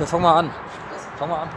Wir fangen mal an. Fangen wir an.